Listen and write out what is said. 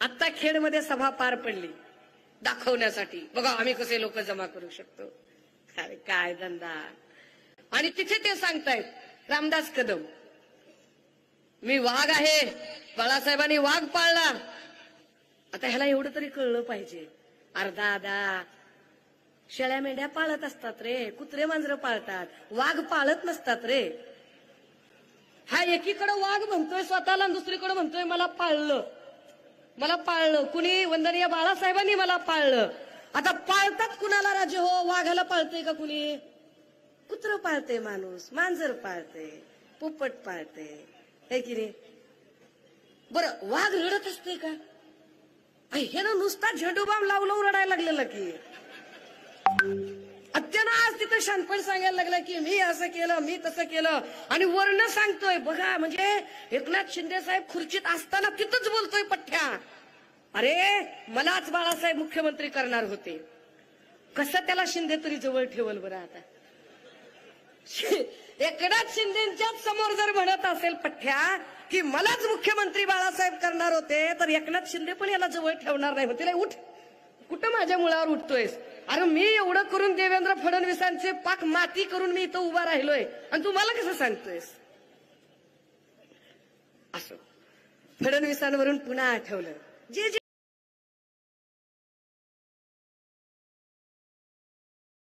आता खेडमध्ये सभा पार पडली दाखवण्यासाठी. बघा आम्ही कसे लोक जमा करू शकतो. अरे काय धंदा? आणि तिथे ते सांगतायत रामदास कदम मी वाघ आहे. बाळासाहेबांनी वाघ पाळला. आता ह्याला एवढं तरी कळलं पाहिजे. अर्धा अर्धा शेळ्या मेंढ्या पाळत असतात रे कुत्रे मांजरं पाळतात वाघ पाळत नसतात रे. हा एकीकडे वाघ म्हणतोय स्वतःला दुसरीकडं दुसरीकडे म्हणतोय मला पाळलं. मला पाळलं. कुणी? वंदनीय बाळासाहेबांनी मला पाळलं. आता पाळतात कुणाला राजे? हो वाघाला पाळते का कुणी? कुत्र पाळते माणूस. मांजर पाळते पोपट पाळते हे की नाही? बरं वाघ रडत असते का? हे ना नुसता झेंडूबाम लावलं रडायला लागलेलं की. अत्यानं आज तिथं शानपण सांगायला लागलं की मी असं केलं मी तसं केलं. आणि वर्ण सांगतोय. बघा म्हणजे एकनाथ शिंदे साहेब खुर्चीत असताना तिथंच बोलतोय पट्ट अरे मलाच बाळासाहेब मुख्यमंत्री करणार होते. कसं त्याला शिंदे तरी जवळ ठेवल बरं आता? एकनाथ शिंदेच्याच समोर जर म्हणत असेल पठ्ठ्या की मलाच मुख्यमंत्री बाळासाहेब करणार होते तर एकनाथ शिंदे पण याला जवळ ठेवणार नाही होते. उठ. कुठं माझ्या मुळावर उठतोयस? अरे मी एवढं करून देवेंद्र फडणवीसांचे पाक माती करून मी इथं उभा राहिलोय. आणि तू मला कसं सांगतोयस? असं. फडणवीसांवरून पुन्हा आठवलं. जे जे